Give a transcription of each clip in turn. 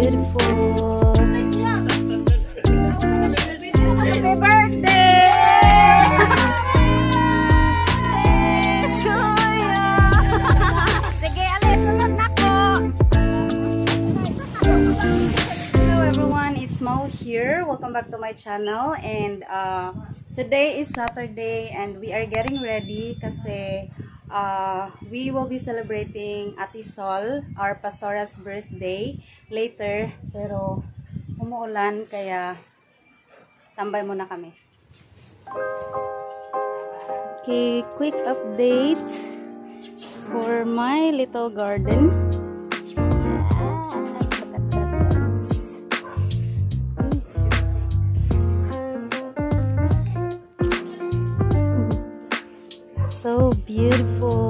Happy birthday! Hello everyone, it's Mo here. Welcome back to my channel. And uh, today is Saturday and we are getting ready kasi uh, we will be celebrating Ati Sol, our pastoral's birthday later. Pero umuulan kaya tambay muna kami. Okay, quick update for my little garden. Beautiful.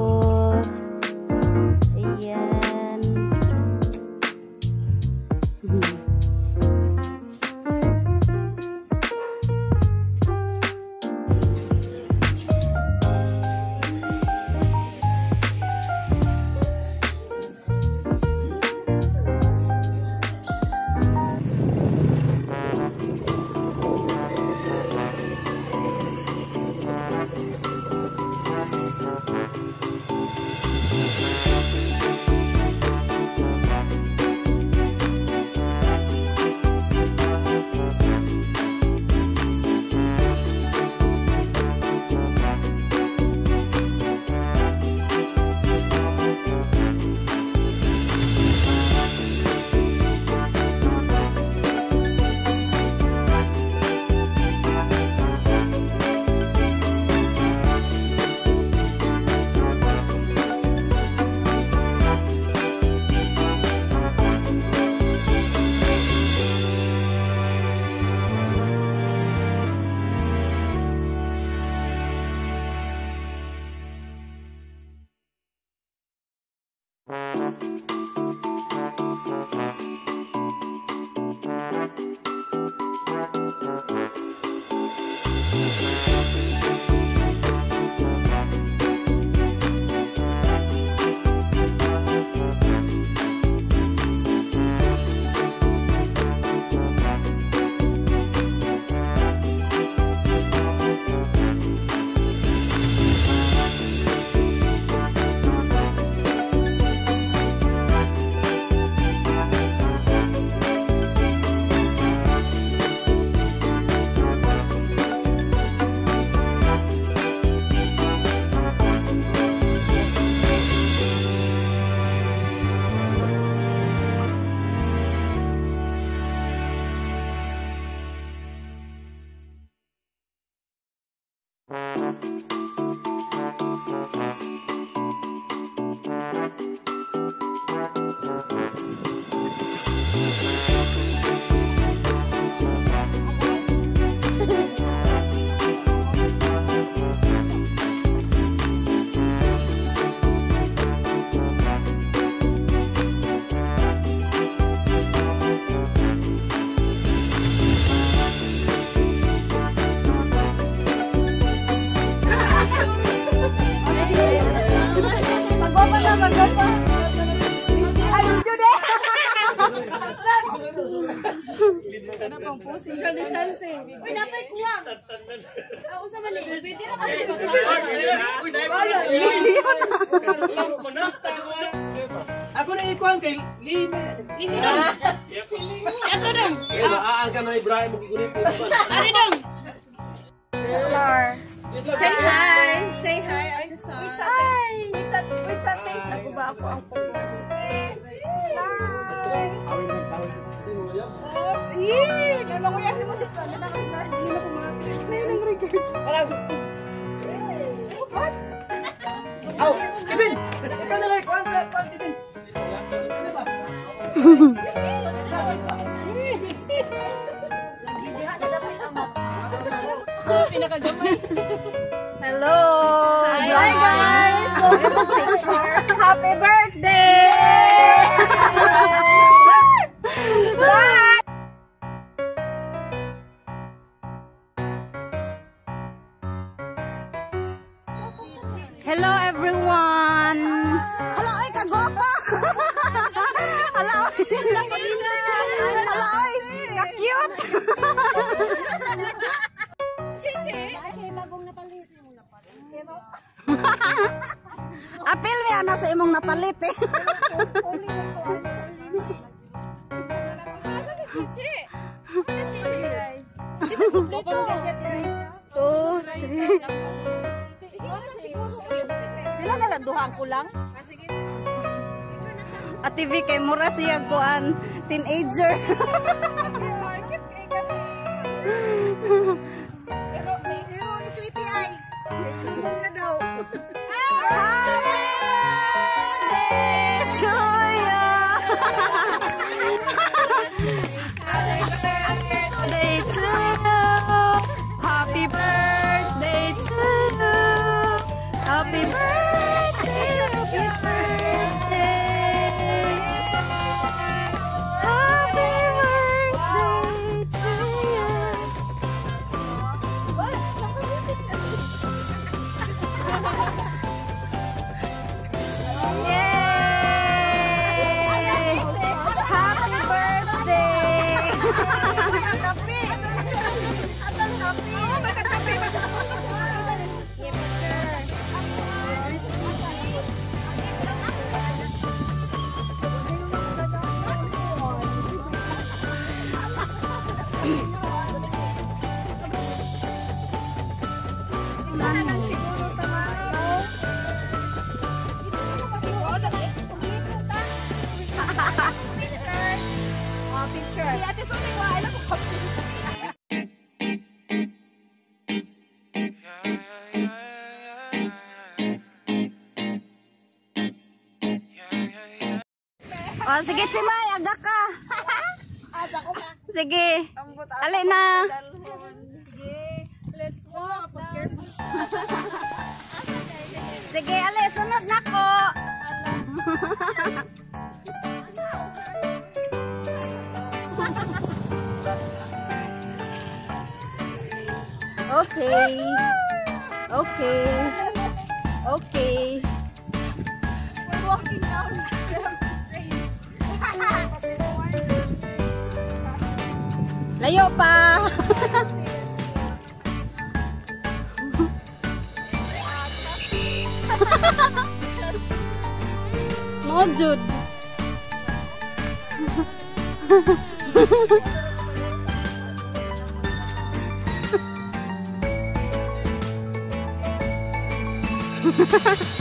thank Social distancing. Uy, napay kuwang. Ako sa mali. Pwede na kasi Ako na ikuan kay Lina. Lino dong. Ato dong. Maaan ka na Ibrahim ba? Ari dong. Char. Say hi. Say hi. Hi. Wait sa, wait sa tape. Naguba ako ang phone. Parang, What? aw, Kevin! Ikaw na lang ikuan sa ikuan, Kevin. Ano ba? Hindi ha, dadapay ang mat. Pinakagamay. Hello. Hi, guys. Happy birthday. Ano si Chichi? Two, three. Sila na lang, duhang ko lang. At TV kay mura siya kuan teenager. Oh, sige, Chimay, aga ka. Asa ko na. Sige. Ali na. Sige, let's. Pag-careful. Sige, ali, sunod na ko. Okay. Okay. Okay. Ayo, pa. Mojud. Ha ha ha.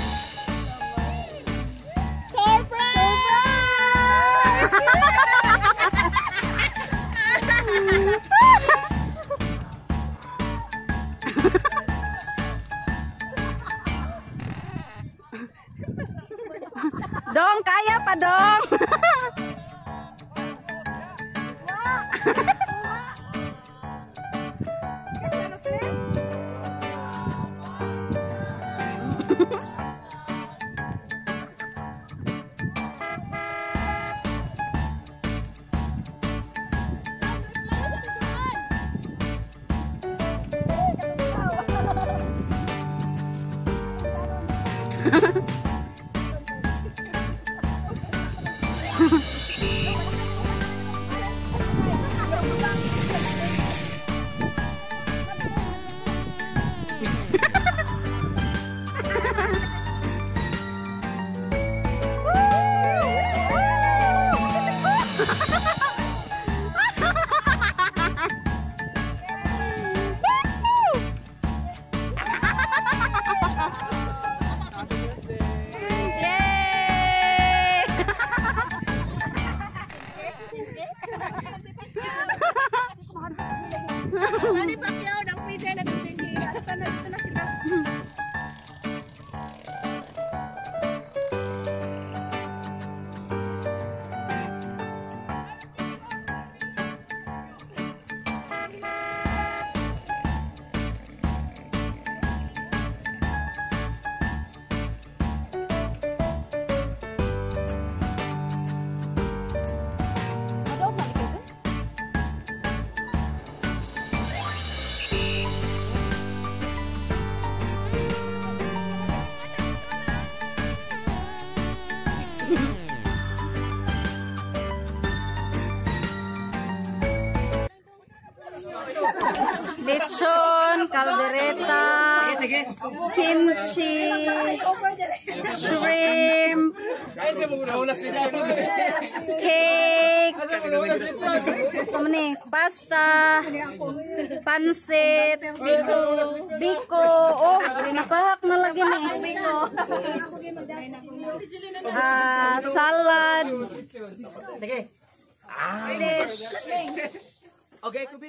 kaldereta, kimchi, shrimp, cake, pasta, pansit, biko, biko oh, napahak na lagi nih, ah, biko, uh, salad, fish. Okay, Kubi.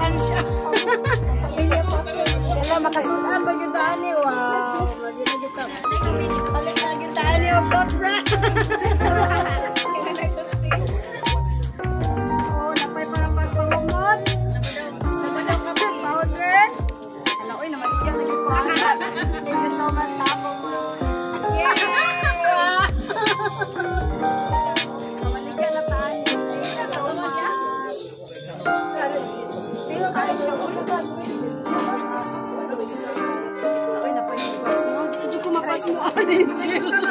Tansya. Pamilya pa. Wala, makasudan ba yung daan eh. Wow. Lagi na kita. Balik na yung daan eh. Bra. 你去